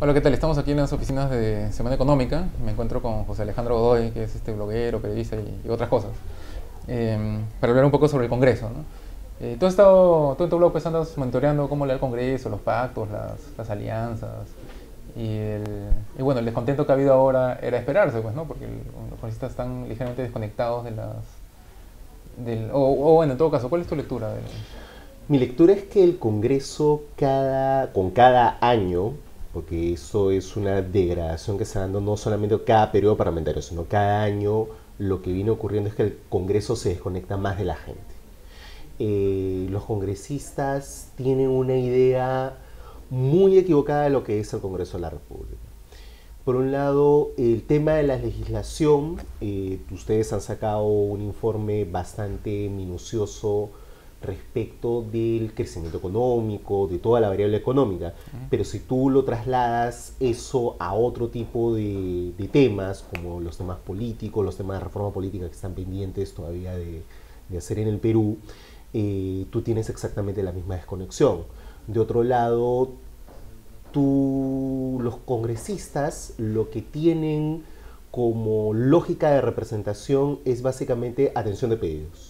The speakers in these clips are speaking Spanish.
Hola, ¿qué tal? Estamos aquí en las oficinas de Semana Económica. Me encuentro con José Alejandro Godoy, que es este bloguero, periodista y, otras cosas, em, para hablar un poco sobre el Congreso. ¿no? Eh, tú has estado, tú en tu blog pues andas monitoreando cómo le el Congreso, los pactos, las, alianzas. Y, bueno, el descontento que ha habido ahora era esperarse, pues, ¿no? Porque los congresistas están ligeramente desconectados de las... Del, o, bueno, en todo caso, ¿cuál es tu lectura? Mi lectura es que el Congreso cada, con cada año porque eso es una degradación que se está dando no solamente cada periodo parlamentario, sino cada año lo que viene ocurriendo es que el Congreso se desconecta más de la gente. Eh, los congresistas tienen una idea muy equivocada de lo que es el Congreso de la República. Por un lado, el tema de la legislación, eh, ustedes han sacado un informe bastante minucioso respecto del crecimiento económico, de toda la variable económica. Pero si tú lo trasladas eso a otro tipo de, temas, como los temas políticos, los temas de reforma política que están pendientes todavía de, hacer en el Perú, eh, tú tienes exactamente la misma desconexión. De otro lado, tú, los congresistas lo que tienen como lógica de representación es básicamente atención de pedidos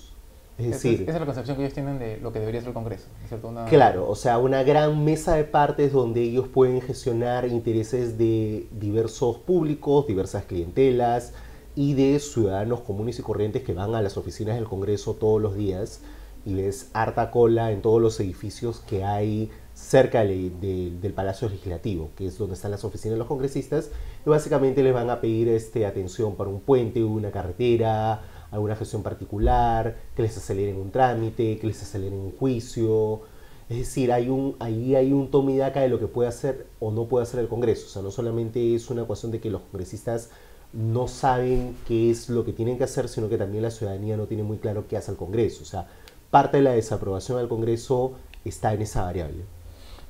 es decir, esa, es la concepción que ellos tienen de lo que debería ser el Congreso. Claro, o sea, una gran mesa de partes donde ellos pueden gestionar intereses de diversos públicos, diversas clientelas y de ciudadanos comunes y corrientes que van a las oficinas del Congreso todos los días y ves harta cola en todos los edificios que hay cerca del Palacio Legislativo, que es donde están las oficinas de los congresistas, y básicamente les van a pedir este, atención para un puente, una carretera, alguna gestión particular, que les aceleren un trámite, que les aceleren un juicio. Es decir, hay un, ahí hay un toma y daca de lo que puede hacer o no puede hacer el Congreso. O sea, no solamente es una cuestión de que los congresistas no saben qué es lo que tienen que hacer, sino que también la ciudadanía no tiene muy claro qué hace el Congreso. O sea, parte de la desaprobación al Congreso está en esa variable.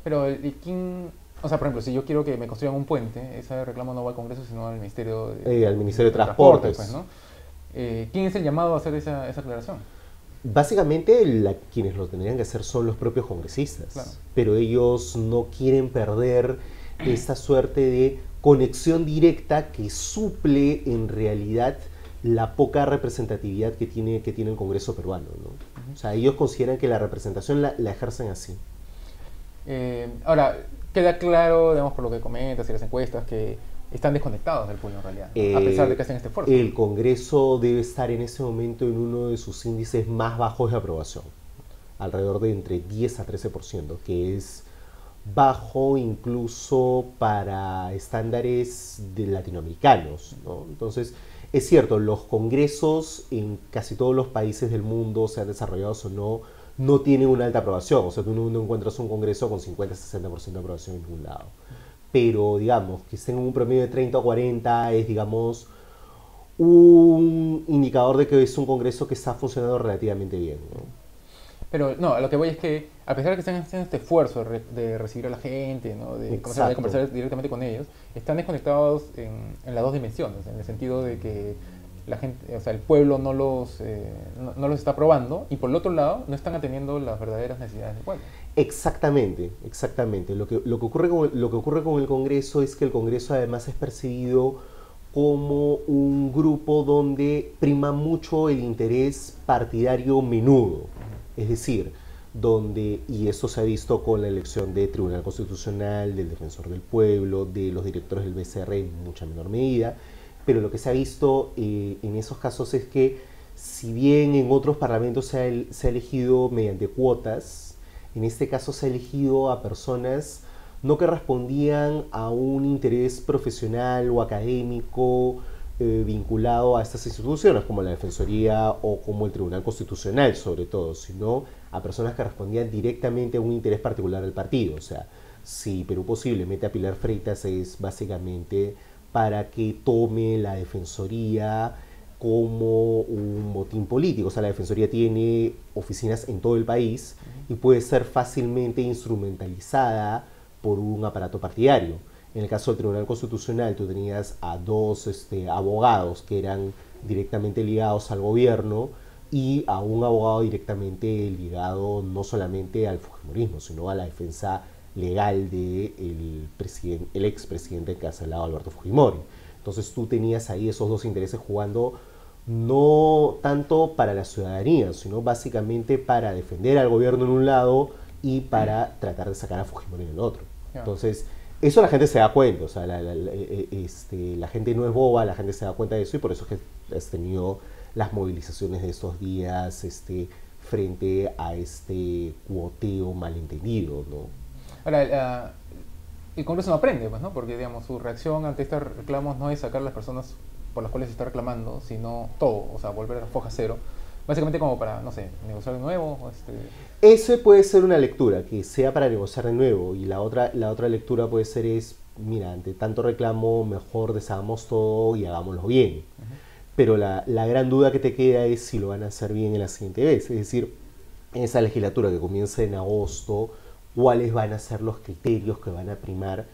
Pero, ¿quién, o sea, por ejemplo, si yo quiero que me construyan un puente, ese reclamo no va al Congreso, sino al Ministerio de, eh, al Ministerio de, Transportes. pues, ¿no? Eh, ¿Quién es el llamado a hacer esa, esa aclaración? Básicamente quienes lo tendrían que hacer son los propios congresistas, pero ellos no quieren perder esta suerte de conexión directa que suple en realidad la poca representatividad que tiene, que tiene el Congreso peruano. ¿no? O sea, ellos consideran que la representación la, ejercen así. Eh, ahora, queda claro, digamos, por lo que comentas y las encuestas, que están desconectados del pueblo en realidad, a pesar de que hacen este esfuerzo. El Congreso debe estar en ese momento en uno de sus índices más bajos de aprobación, alrededor de entre 10 a 13%, que es bajo incluso para estándares de latinoamericanos. Entonces, es cierto, los congresos en casi todos los países del mundo, sean desarrollados o no, no tienen una alta aprobación. O sea, tú no encuentras un congreso con 50-60% de aprobación en ningún lado pero digamos que estén en un promedio de 30 o 40 es, digamos, un indicador de que es un congreso que está funcionando relativamente bien. Pero no, a lo que voy es que, a pesar de que están haciendo este esfuerzo de, recibir a la gente, ¿no? de, conversar directamente con ellos, están desconectados en, en, las dos dimensiones, en el sentido de que la gente, o sea, el pueblo no los, eh, no, los está aprobando y por el otro lado no están atendiendo las verdaderas necesidades del pueblo. Exactamente, exactamente. Lo que, lo, que ocurre con, lo que ocurre con el Congreso es que el Congreso además es percibido como un grupo donde prima mucho el interés partidario menudo. Es decir, donde, y eso se ha visto con la elección del Tribunal Constitucional, del Defensor del Pueblo, de los directores del BCR en mucha menor medida, pero lo que se ha visto eh, en esos casos es que si bien en otros parlamentos se ha, elegido mediante cuotas, en este caso se ha elegido a personas no que respondían a un interés profesional o académico eh, vinculado a estas instituciones, como la Defensoría o como el Tribunal Constitucional sobre todo, sino a personas que respondían directamente a un interés particular del partido. O sea, si Perú Posible mete a Pilar Freitas es básicamente para que tome la Defensoría como un motín político. O sea, la Defensoría tiene oficinas en todo el país y puede ser fácilmente instrumentalizada por un aparato partidario. En el caso del Tribunal Constitucional, tú tenías a dos este, abogados que eran directamente ligados al gobierno y a un abogado directamente ligado no solamente al fujimorismo, sino a la defensa legal del de el, el expresidente encarcelado Alberto Fujimori. Entonces tú tenías ahí esos dos intereses jugando no tanto para la ciudadanía, sino básicamente para defender al gobierno en un lado y para tratar de sacar a Fujimori en el otro. Entonces, eso la gente se da cuenta, o sea, la, eh, eh, este, la, gente no es boba, la gente se da cuenta de eso y por eso es que has tenido las movilizaciones de estos días este, frente a este cuoteo malentendido, ¿no? Ahora, el Congreso no aprende, pues, ¿no? Porque, digamos, su reacción ante estos reclamos no es sacar a las personas por las cuales se está reclamando, sino todo, o sea, volver a la foja cero. Básicamente como para, no sé, negociar de nuevo. Este... Eso puede ser una lectura, que sea para negociar de nuevo. Y la otra, la otra lectura puede ser es, mira, ante tanto reclamo, mejor deshagamos todo y hagámoslo bien. Pero la, la, gran duda que te queda es si lo van a hacer bien en la siguiente vez. Es decir, en esa legislatura que comienza en agosto, cuáles van a ser los criterios que van a primar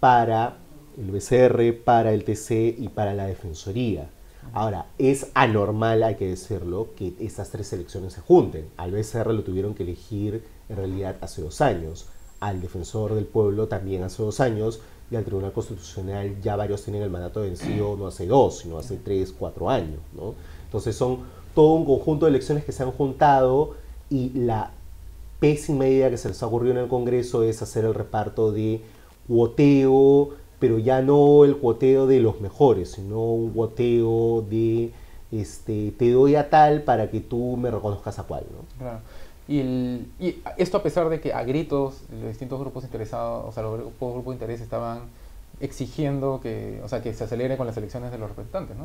para el BCR, para el TC y para la Defensoría. Ahora, es anormal, hay que decirlo, que esas tres elecciones se junten. Al BCR lo tuvieron que elegir en realidad hace dos años, al Defensor del Pueblo también hace dos años, y al Tribunal Constitucional ya varios tienen el mandato vencido no hace dos, sino hace tres, cuatro años. Entonces son todo un conjunto de elecciones que se han juntado y la pésima idea que se les ha ocurrido en el Congreso es hacer el reparto de cuoteo, pero ya no el cuoteo de los mejores, sino un cuoteo de este, te doy a tal para que tú me reconozcas a cuál. ¿no? Claro. Y, esto a pesar de que a gritos los distintos grupos interesados, o sea, los grupos, de interés estaban exigiendo que, o sea, que se acelere con las elecciones de los representantes, ¿no?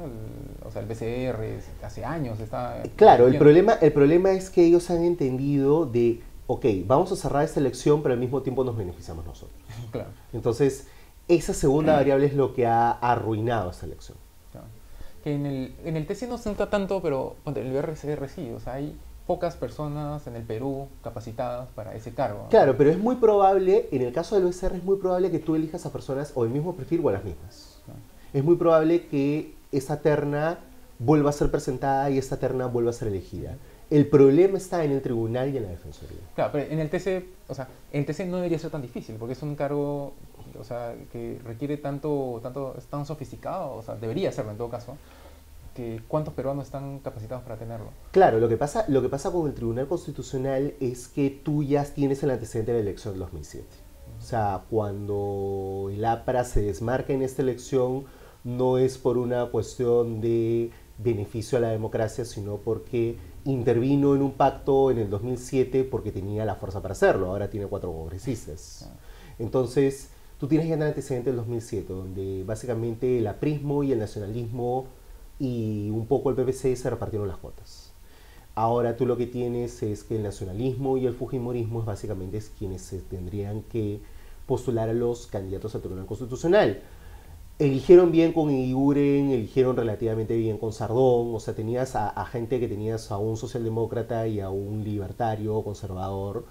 o sea, el BCR hace años está... Claro, el problema, el problema es que ellos han entendido de, ok, vamos a cerrar esta elección, pero al mismo tiempo nos beneficiamos nosotros. Claro. Entonces, esa segunda variable es lo que ha arruinado esta elección. Que en el, en el TC no se nota tanto, pero en el BRCR sí, o sea, hay pocas personas en el Perú capacitadas para ese cargo. Claro, pero es muy probable, en el caso del BCR es muy probable que tú elijas a personas o el mismo perfil o a las mismas. Es muy probable que esa terna vuelva a ser presentada y esta terna vuelva a ser elegida. El problema está en el tribunal y en la defensoría. Claro, pero en el TC, o sea, en el TC no debería ser tan difícil, porque es un cargo o sea, que requiere tanto, tanto, es tan sofisticado, o sea, debería serlo en todo caso, que cuántos peruanos están capacitados para tenerlo. Claro, lo que pasa, lo que pasa con el Tribunal Constitucional es que tú ya tienes el antecedente de la elección del 2007. O sea, cuando el APRA se desmarca en esta elección, no es por una cuestión de beneficio a la democracia, sino porque intervino en un pacto en el 2007 porque tenía la fuerza para hacerlo. Ahora tiene cuatro congresistas. Entonces, Tú tienes ya el antecedente del 2007, donde básicamente el aprismo y el nacionalismo y un poco el PPC se repartieron las cuotas. Ahora tú lo que tienes es que el nacionalismo y el fujimorismo es básicamente quienes se tendrían que postular a los candidatos al Tribunal Constitucional. Eligieron bien con Iguren, eligieron relativamente bien con Sardón, o sea, tenías a, a gente que tenías a un socialdemócrata y a un libertario conservador,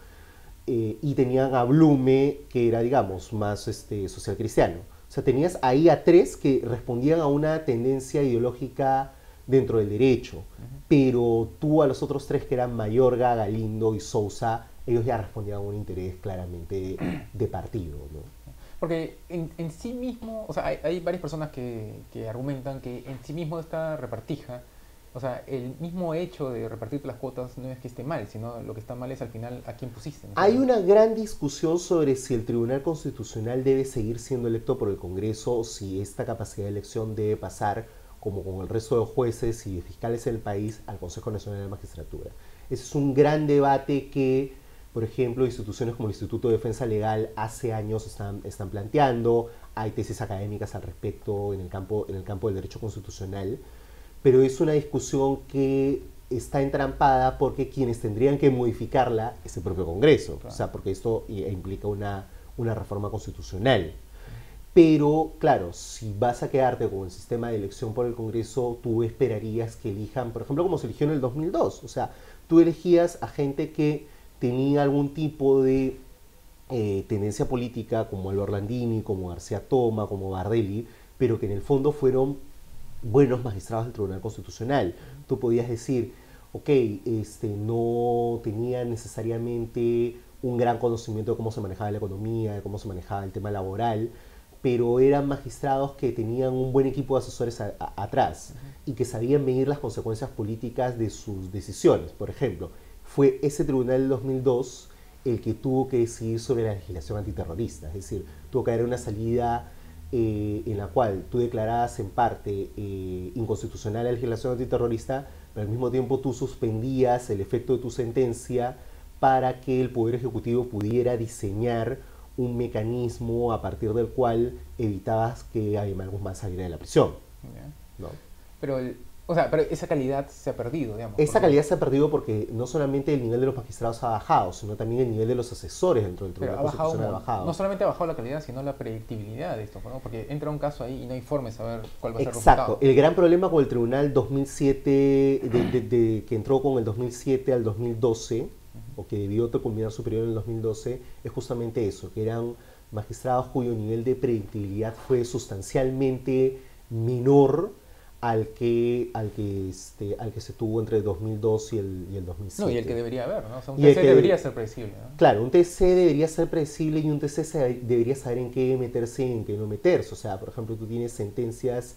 eh, y tenían a Blume, que era, digamos, más este, social cristiano. O sea, tenías ahí a tres que respondían a una tendencia ideológica dentro del derecho, pero tú a los otros tres que eran Mayorga, Galindo y Sousa, ellos ya respondían a un interés claramente de partido. ¿no? Porque en, en, sí mismo, o sea, hay, hay varias personas que, que, argumentan que en sí mismo esta repartija o sea, el mismo hecho de repartir las cuotas no es que esté mal, sino lo que está mal es al final a quién pusiste. Hay una gran discusión sobre si el Tribunal Constitucional debe seguir siendo electo por el Congreso si esta capacidad de elección debe pasar, como con el resto de jueces y fiscales del país, al Consejo Nacional de Magistratura. Ese es un gran debate que, por ejemplo, instituciones como el Instituto de Defensa Legal hace años están, están planteando. Hay tesis académicas al respecto en el campo, en el campo del derecho constitucional pero es una discusión que está entrampada porque quienes tendrían que modificarla es el propio Congreso, o sea, porque esto implica una, una reforma constitucional. Pero, claro, si vas a quedarte con el sistema de elección por el Congreso, tú esperarías que elijan, por ejemplo, como se eligió en el 2002. O sea, tú elegías a gente que tenía algún tipo de eh, tendencia política, como Álvaro Orlandini, como García Toma, como Bardelli, pero que en el fondo fueron buenos magistrados del Tribunal Constitucional. Tú podías decir, ok, este, no tenía necesariamente un gran conocimiento de cómo se manejaba la economía, de cómo se manejaba el tema laboral, pero eran magistrados que tenían un buen equipo de asesores atrás y que sabían medir las consecuencias políticas de sus decisiones. Por ejemplo, fue ese tribunal del 2002 el que tuvo que decidir sobre la legislación antiterrorista, es decir, tuvo que haber una salida eh, en la cual tú declarabas en parte eh, inconstitucional la legislación antiterrorista, pero al mismo tiempo tú suspendías el efecto de tu sentencia para que el Poder Ejecutivo pudiera diseñar un mecanismo a partir del cual evitabas que algún más saliera de la prisión. ¿no? Pero el, o sea, pero esa calidad se ha perdido, digamos. Esa calidad se ha perdido porque no solamente el nivel de los magistrados ha bajado, sino también el nivel de los asesores dentro del Tribunal Constitucional ha bajado. No solamente ha bajado la calidad, sino la predictibilidad de esto, ¿no? porque entra un caso ahí y no hay forma de saber cuál va a ser el resultado. Exacto. El gran problema con el Tribunal 2007, de, que entró con el 2007 al 2012, o que debió culminar su periodo en el 2012, es justamente eso, que eran magistrados cuyo nivel de predictibilidad fue sustancialmente menor al que, al que, este, al que se tuvo entre el 2002 y el, y el 2007. No, y el que debería haber, ¿no? O sea, un TC debería ser predecible. ¿no? Claro, un TC debería ser predecible y un TC debería saber en qué meterse y en qué no meterse. O sea, por ejemplo, tú tienes sentencias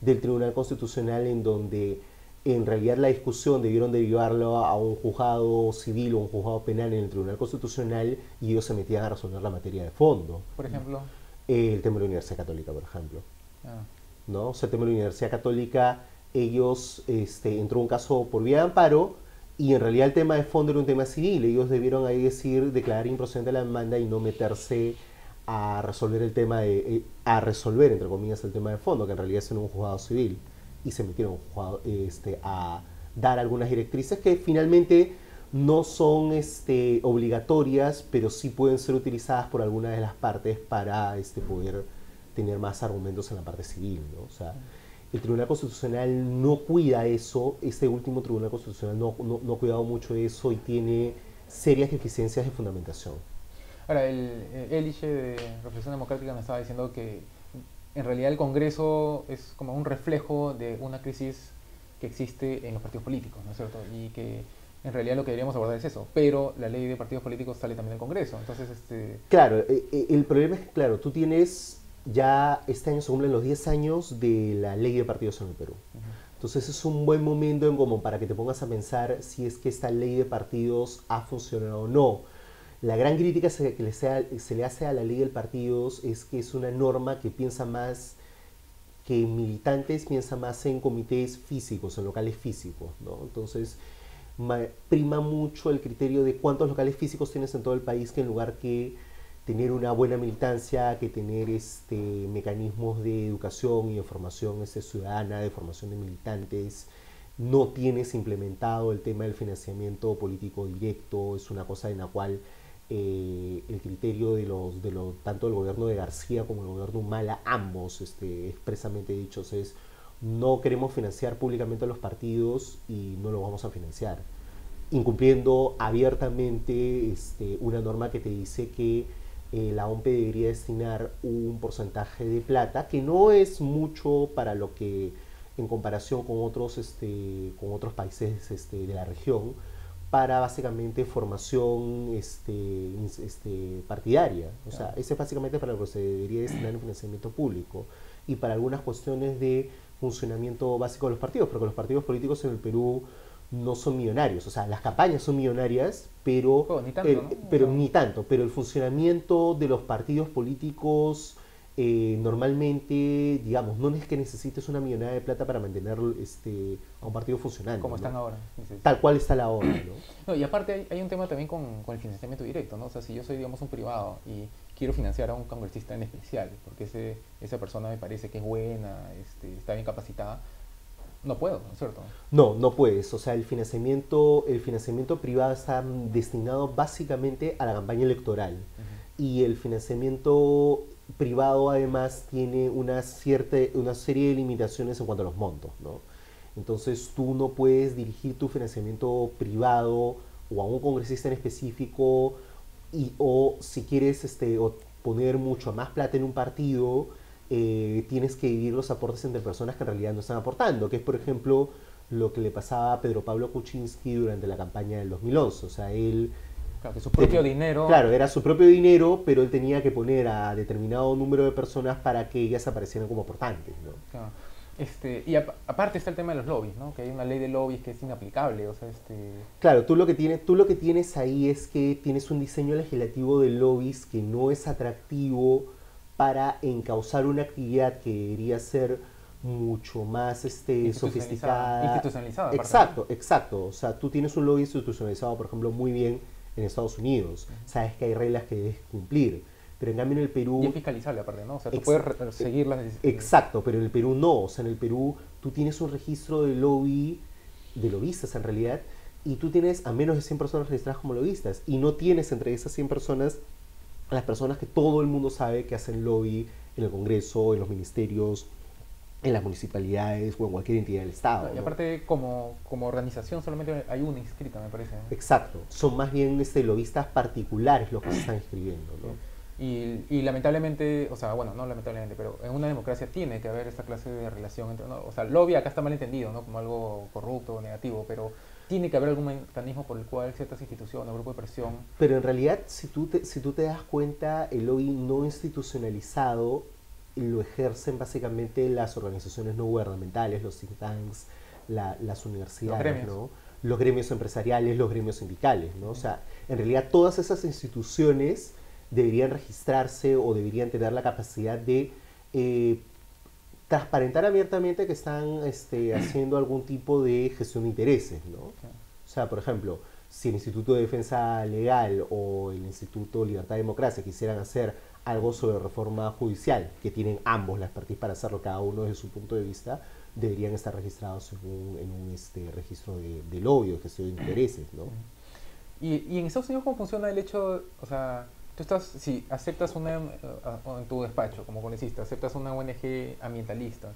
del Tribunal Constitucional en donde en realidad la discusión debieron derivarlo a un juzgado civil o un juzgado penal en el Tribunal Constitucional y ellos se metían a resolver la materia de fondo. Por ejemplo. el tema de la Universidad Católica, por ejemplo. Ah. ¿No? O sea, el tema de la Universidad Católica, ellos, este, entró un caso por vía de amparo y en realidad el tema de fondo era un tema civil. Ellos debieron ahí decir, declarar improcedente la demanda y no meterse a resolver el tema de, eh, a resolver, entre comillas, el tema de fondo, que en realidad es en un juzgado civil. Y se metieron este, a dar algunas directrices que finalmente no son este, obligatorias, pero sí pueden ser utilizadas por alguna de las partes para este, poder tener más argumentos en la parte civil. ¿no? O sea, el Tribunal Constitucional no cuida eso, este último Tribunal Constitucional no, no, ha cuidado mucho eso y tiene serias deficiencias de fundamentación. Ahora, el, Eliche de Reflexión Democrática me estaba diciendo que en realidad el Congreso es como un reflejo de una crisis que existe en los partidos políticos, ¿no es cierto? Y que en realidad lo que deberíamos abordar es eso, pero la ley de partidos políticos sale también del Congreso, entonces este... Claro, eh, eh, el problema es que, claro, tú tienes ya este año se cumplen los 10 años de la ley de partidos en el Perú. Entonces es un buen momento en como para que te pongas a pensar si es que esta ley de partidos ha funcionado o no. La gran crítica que se le hace a la ley de partidos es que es una norma que piensa más que militantes, piensa más en comités físicos, en locales físicos. ¿no? Entonces prima mucho el criterio de cuántos locales físicos tienes en todo el país que en lugar que tener una buena militancia, que tener este, mecanismos de educación y de formación este, ciudadana, de formación de militantes. No tienes implementado el tema del financiamiento político directo, es una cosa en la cual eh, el criterio de los, de los, tanto del gobierno de García como el gobierno Humala, ambos este, expresamente dichos, es no queremos financiar públicamente a los partidos y no lo vamos a financiar, incumpliendo abiertamente este, una norma que te dice que eh, la OMP debería destinar un porcentaje de plata, que no es mucho para lo que en comparación con otros, este, con otros países este, de la región, para básicamente formación este, este, partidaria. O sea, ese es básicamente para lo que se debería destinar un financiamiento público y para algunas cuestiones de funcionamiento básico de los partidos, porque los partidos políticos en el Perú no son millonarios. O sea, las campañas son millonarias, pero, oh, ni tanto, el, pero ni tanto. Pero el funcionamiento de los partidos políticos eh, normalmente, digamos, no es que necesites una millonada de plata para mantener este, a un partido funcionando. Como están ahora. Tal cual está la hora, ¿no? y aparte hay, un tema también con, el financiamiento directo, ¿no? O sea, si yo soy, digamos, un privado y quiero financiar a un congresista en especial, porque ese, esa persona me parece que es buena, este, está bien capacitada, no puedo, ¿no es cierto? No, no puedes. O sea, el financiamiento, el financiamiento privado está destinado básicamente a la campaña electoral. Y el financiamiento privado además tiene una, cierta, una serie de limitaciones en cuanto a los montos, ¿no? Entonces tú no puedes dirigir tu financiamiento privado o a un congresista en específico y, o si quieres este, poner mucho más plata en un partido, eh, tienes que dividir los aportes entre personas que en realidad no están aportando, que es por ejemplo lo que le pasaba a Pedro Pablo Kuczynski durante la campaña del 2011. O sea, él Claro, que su propio dinero. Claro, era su propio dinero, pero él tenía que poner a determinado número de personas para que ellas aparecieran como portantes, ¿no? Claro. Este, y aparte está el tema de los lobbies, ¿no? Que hay una ley de lobbies que es inaplicable, o sea, este... Claro, tú lo que tienes, tú lo que tienes ahí es que tienes un diseño legislativo de lobbies que no es atractivo para encauzar una actividad que debería ser mucho más este, sofisticada. Institucionalizada. Exacto, exacto. O sea, tú tienes un lobby institucionalizado, por ejemplo, muy bien en Estados Unidos. Sabes que hay reglas que debes cumplir pero en cambio en el Perú... Y es fiscalizable aparte, ¿no? O sea, tú puedes seguir las decisiones. Exacto, pero en el Perú no. O sea, en el Perú tú tienes un registro de lobby, de lobistas en realidad, y tú tienes a menos de 100 personas registradas como lobistas. Y no tienes entre esas 100 personas a las personas que todo el mundo sabe que hacen lobby en el Congreso, en los ministerios, en las municipalidades o en cualquier entidad del Estado. Y aparte, como, como organización, solamente hay una inscrita, me parece. Exacto. Son más bien este, lobistas particulares los que se están inscribiendo, ¿no? Y, y, lamentablemente, o sea, bueno, no lamentablemente, pero en una democracia tiene que haber esta clase de relación entre, ¿no? o sea, lobby acá está mal entendido, ¿no? Como algo corrupto o negativo, pero tiene que haber algún mecanismo por el cual ciertas instituciones, grupos de presión... Pero en realidad, si tú te, si tú te das cuenta, el lobby no institucionalizado lo ejercen básicamente las organizaciones no gubernamentales, los think tanks, las universidades, los ¿no? los gremios empresariales, los gremios sindicales, ¿no? O sea, en realidad todas esas instituciones deberían registrarse o deberían tener la capacidad de eh, transparentar abiertamente que están este, haciendo algún tipo de gestión de intereses, ¿no? O sea, por ejemplo, si el Instituto de Defensa Legal o el Instituto Libertad y Democracia quisieran hacer algo sobre reforma judicial, que tienen ambos la expertise para hacerlo cada uno desde su punto de vista, deberían estar registrados en un, en un este, registro de, de lobby, de gestión de intereses, ¿no? ¿Y, ¿Y, en Estados Unidos cómo funciona el hecho, o sea, tú estás, si aceptas una, eh, en tu despacho como congresista, aceptas una ONG ambientalista,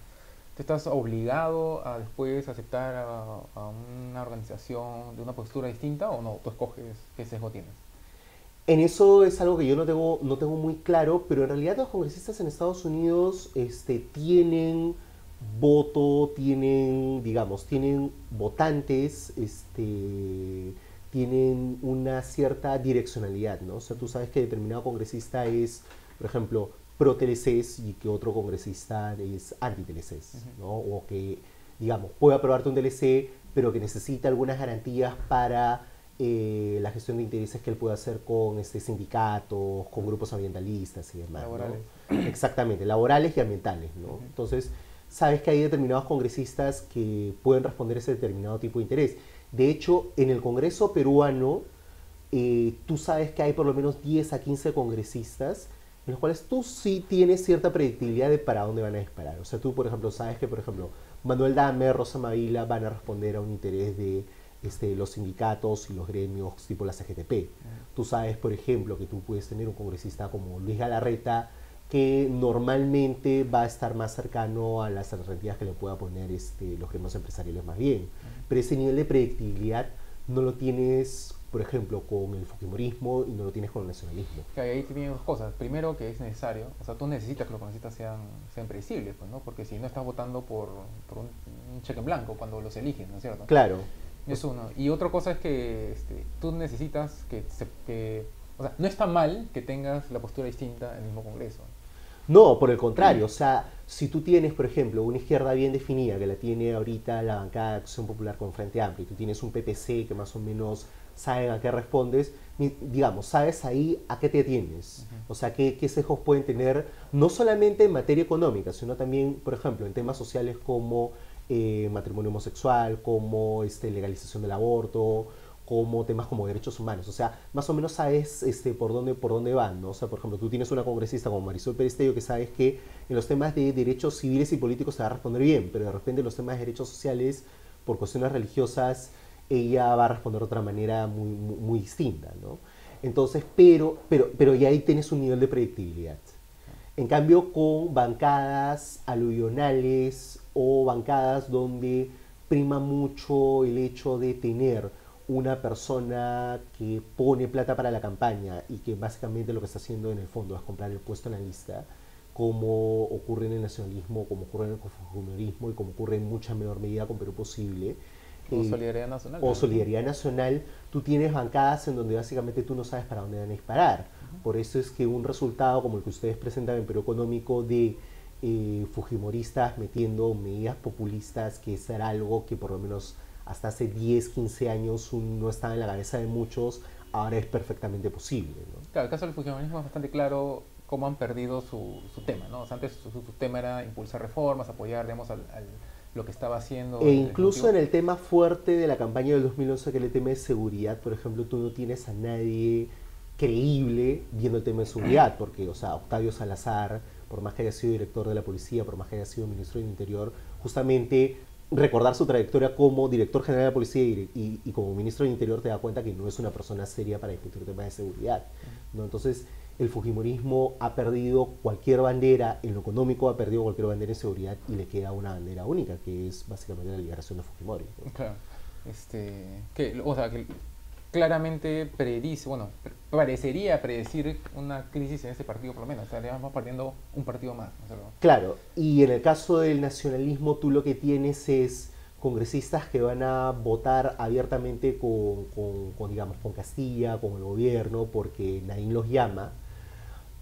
¿tú estás obligado a después aceptar a, una organización de una postura distinta o no? ¿Tú escoges qué sesgo tienes? En eso es algo que yo no tengo, no tengo muy claro, pero en realidad los congresistas en Estados Unidos este, tienen voto, tienen, digamos, tienen votantes, este, tienen una cierta direccionalidad, ¿no? O sea, tú sabes que determinado congresista es, por ejemplo, pro TLCs y que otro congresista es anti TLCs, ¿no? O que, digamos, puede aprobarte un TLC, pero que necesita algunas garantías para eh, la gestión de intereses que él puede hacer con este, sindicatos, con grupos ambientalistas y demás. Laborales. Exactamente, laborales y ambientales, ¿no? Entonces, sabes que hay determinados congresistas que pueden responder a ese determinado tipo de interés. De hecho, en el Congreso peruano, eh, tú sabes que hay por lo menos 10 a 15 congresistas en los cuales tú sí tienes cierta predictibilidad de para dónde van a disparar. O sea, tú, por ejemplo, sabes que, por ejemplo, Manuel Dame, Rosa Mavila van a responder a un interés de este, los sindicatos y los gremios tipo la CGTP. Tú sabes, por ejemplo, que tú puedes tener un congresista como Luis Galarreta que normalmente va a estar más cercano a las alternativas que le pueda poner este, los gremios empresariales más bien pero ese nivel de predictibilidad no lo tienes, por ejemplo, con el fujimorismo y no lo tienes con el nacionalismo. Claro, ahí tienen dos cosas. Primero, que es necesario, o sea, tú necesitas que los congresistas sean, sean predecibles, pues, ¿no? Porque si no estás votando por, por un, cheque en blanco cuando los eligen, ¿no es cierto? Claro. Es uno. Y otra cosa es que este, tú necesitas que, se, que, o sea, no está mal que tengas la postura distinta en el mismo Congreso. No, por el contrario, o sea, si tú tienes, por ejemplo, una izquierda bien definida, que la tiene ahorita la bancada de Acción Popular con Frente Amplio, y tú tienes un PPC que más o menos saben a qué respondes, digamos, sabes ahí a qué te tienes, o sea, qué, qué sesgos pueden tener, no solamente en materia económica, sino también, por ejemplo, en temas sociales como eh, matrimonio homosexual, como este, legalización del aborto, como temas como derechos humanos. O sea, más o menos sabes este, por, dónde, por dónde van, ¿no? O sea, por ejemplo, tú tienes una congresista como Marisol Perestello que sabes que en los temas de derechos civiles y políticos se va a responder bien, pero de repente en los temas de derechos sociales, por cuestiones religiosas, ella va a responder de otra manera muy, muy, distinta, ¿no? Entonces, pero, pero, pero ya ahí tienes un nivel de predictibilidad. En cambio, con bancadas aluvionales o bancadas donde prima mucho el hecho de tener una persona que pone plata para la campaña y que básicamente lo que está haciendo en el fondo es comprar el puesto en la lista, como ocurre en el nacionalismo, como ocurre en el confusionismo y como ocurre en mucha menor medida con Perú Posible, O Solidaridad Nacional. O Solidaridad Nacional, tú tienes bancadas en donde básicamente tú no sabes para dónde van a disparar. Por eso es que un resultado como el que ustedes presentan en Perú Económico de eh, Fujimoristas metiendo medidas populistas, que era algo que por lo menos hasta hace 10, 15 años no estaba en la cabeza de muchos, ahora es perfectamente posible. Claro, el caso del Fujimorismo es bastante claro cómo han perdido su, tema. ¿no? antes su, tema era impulsar reformas, apoyar digamos, al, lo que estaba haciendo. E incluso en el tema fuerte de la campaña del 2011, que es el tema de seguridad, por ejemplo, tú no tienes a nadie creíble viendo el tema de seguridad, porque, o sea, Octavio Salazar, por más que haya sido director de la policía, por más que haya sido ministro del Interior, justamente recordar su trayectoria como director general de policía y, como ministro del Interior te da cuenta que no es una persona seria para discutir temas de seguridad. ¿no? Entonces, el Fujimorismo ha perdido cualquier bandera, en lo económico ha perdido cualquier bandera en seguridad y le queda una bandera única, que es básicamente la liberación de Fujimori. Claro. Este, que, o sea, que claramente predice, bueno, parecería predecir una crisis en este partido por lo menos, estaríamos perdiendo un partido más. Claro, y en el caso del nacionalismo tú lo que tienes es congresistas que van a votar abiertamente con, digamos, con Castilla, con el gobierno, porque nadie los llama,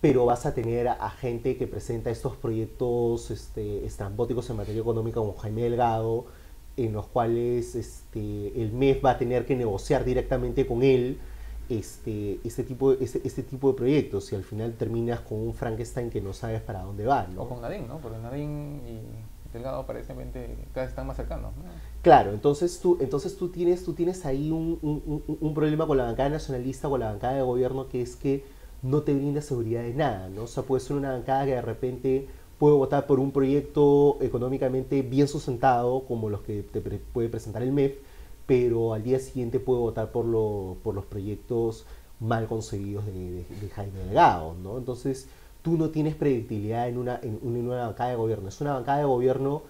pero vas a tener a, gente que presenta estos proyectos este, estrambóticos en materia económica como Jaime Delgado, en los cuales este, el MEF va a tener que negociar directamente con él este, este, tipo, este, este tipo de proyectos y al final terminas con un Frankenstein que no sabes para dónde va. ¿no? O con Nadine, ¿no? Porque Nadine y Delgado aparentemente cada vez están más cercanos. Claro, entonces tú, entonces tú, tienes, tú tienes ahí un, un, un, problema con la bancada nacionalista, con la bancada de gobierno, que es que no te brinda seguridad de nada, ¿no? O sea, puede ser una bancada que de repente puede votar por un proyecto económicamente bien sustentado, como los que te puede presentar el MEF, pero al día siguiente puede votar por, lo, por los proyectos mal concebidos de, Jaime Delgado, ¿no? Entonces, tú no tienes predictibilidad en una, en, una bancada de gobierno. Es una bancada de gobierno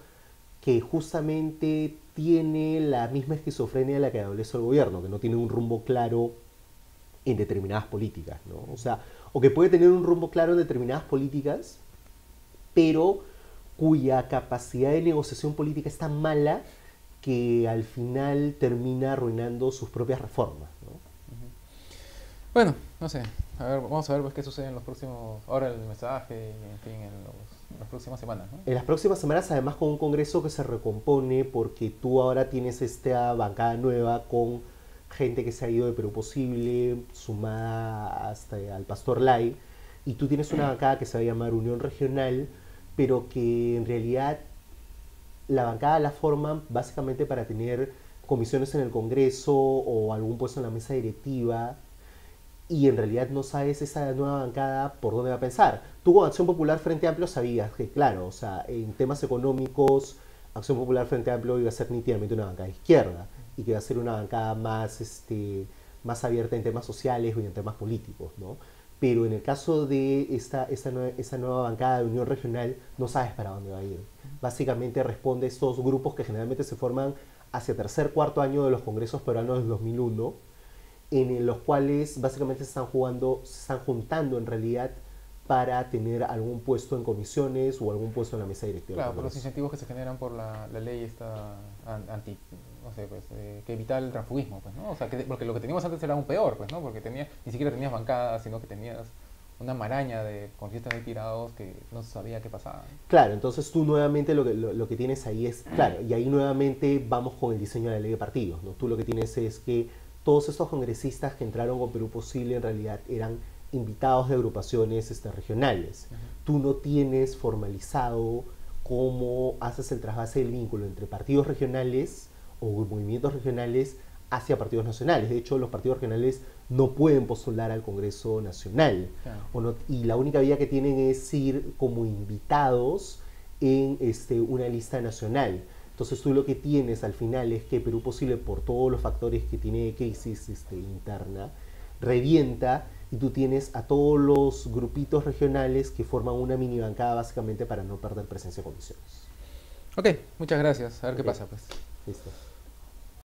que justamente tiene la misma esquizofrenia de la que adolece el gobierno, que no tiene un rumbo claro en determinadas políticas, ¿no? O sea, o que puede tener un rumbo claro en determinadas políticas, pero cuya capacidad de negociación política es tan mala que al final termina arruinando sus propias reformas. Bueno, no sé, a ver, vamos a ver pues, qué sucede en los próximos, ahora el mensaje, en fin, en, las próximas semanas. En las próximas semanas, además con un Congreso que se recompone porque tú ahora tienes esta bancada nueva con gente que se ha ido de Perú Posible, sumada hasta al Pastor Lai, y tú tienes una bancada que se va a llamar Unión Regional, pero que en realidad la bancada la forman básicamente para tener comisiones en el Congreso o algún puesto en la mesa directiva y en realidad no sabes esa nueva bancada por dónde va a pensar. Tú con Acción Popular Frente Amplio sabías que, claro, o sea, en temas económicos, Acción Popular Frente Amplio iba a ser nítidamente una bancada izquierda y que iba a ser una bancada más, este, más abierta en temas sociales y en temas políticos, ¿no? Pero en el caso de esta, esta, nueva, esta nueva bancada de Unión Regional, no sabes para dónde va a ir. Básicamente responde a estos grupos que generalmente se forman hacia tercer, cuarto año de los congresos peruanos del 2001, en los cuales básicamente se están jugando, se están juntando en realidad para tener algún puesto en comisiones o algún puesto en la mesa directiva. Claro, por los incentivos que se generan por la, ley esta anti, no sé, pues, eh, que evitar el transfugismo, pues, ¿no? O sea, que, porque lo que teníamos antes era aún peor, pues, ¿no? Porque tenía, ni siquiera tenías bancadas, sino que tenías una maraña de congresistas ahí tirados que no sabía qué pasaba. Claro, entonces tú nuevamente lo que, lo, que tienes ahí es, claro, y ahí nuevamente vamos con el diseño de la ley de partidos, ¿no? Tú lo que tienes es que todos estos congresistas que entraron con Perú Posible en realidad eran invitados de agrupaciones este, regionales. Tú no tienes formalizado cómo haces el trasvase del vínculo entre partidos regionales o movimientos regionales hacia partidos nacionales. De hecho, los partidos regionales no pueden postular al Congreso Nacional. y la única vía que tienen es ir como invitados en este, una lista nacional. Entonces tú lo que tienes al final es que Perú Posible, por todos los factores que tiene de crisis este, interna, revienta y tú tienes a todos los grupitos regionales que forman una mini bancada básicamente para no perder presencia en comisiones. Ok, muchas gracias. A ver qué pasa pues. Listo.